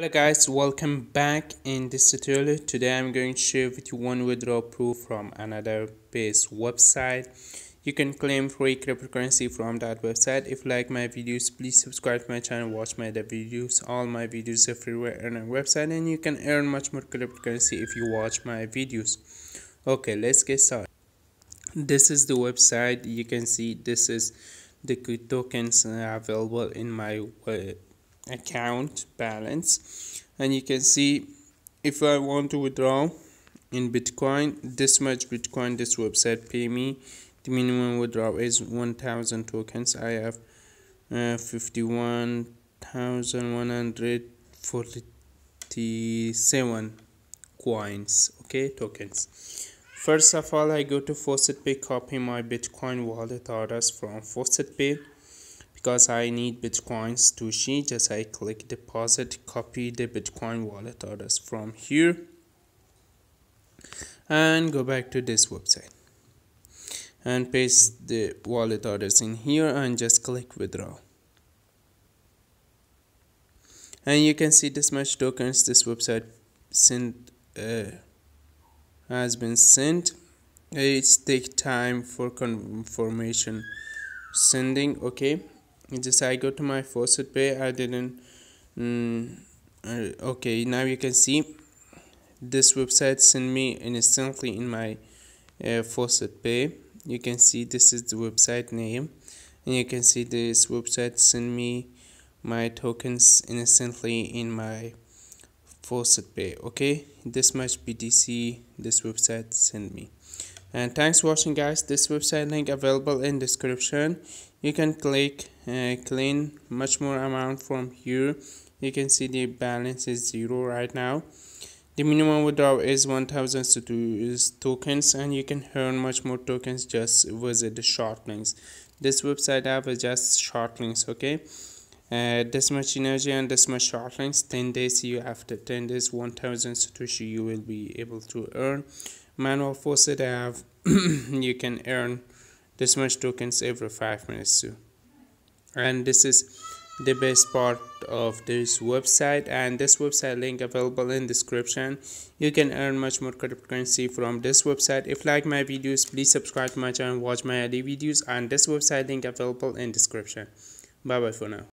hello guys. Welcome back in this tutorial. Today i'm going to share with you one withdrawal proof from another base website. You can claim free cryptocurrency from that website. If you like my videos please subscribe to my channel watch my other videos. All my videos are free on our website and you can earn much more cryptocurrency if you watch my videos. Okay let's get started. This is the website. You can see this is the tokens available in my uh, account balance. And you can see if I want to withdraw in Bitcoin this much Bitcoin this website pay me the minimum withdrawal is 1000 tokens. I have uh, 51,147 coins okay tokens. First of all I go to Faucet Pay copy my Bitcoin wallet orders from Faucet Pay because I need bitcoins to change just I click deposit copy the bitcoin wallet orders from here and go back to this website. And paste the wallet orders in here and just click withdraw. And you can see this much tokens this website sent uh, has been sent. It's take time for confirmation sending okay just I go to my faucet pay I didn't mm, uh, okay now you can see. This website send me instantly in my uh, faucet pay you can see this is the website name. And you can see this website send me my tokens instantly in my faucet pay okay? This much BTC this website send me. And thanks for watching guys. This website link available in description you can click uh, clean much more amount from here. You can see the balance is zero right now. The minimum withdrawal is 1000 tokens and you can earn much more tokens just visit the short links. This website have just short links okay? Uh, this much energy and this much short links 10 days you after 10 days 1000 satoshi you will be able to earn. Manual faucet have you can earn this much tokens every five minutes too. And this is the best part of this website. And this website link available in description. You can earn much more cryptocurrency from this website. If like my videos please subscribe to my channel watch my other videos. And this website link available in description. Bye bye for now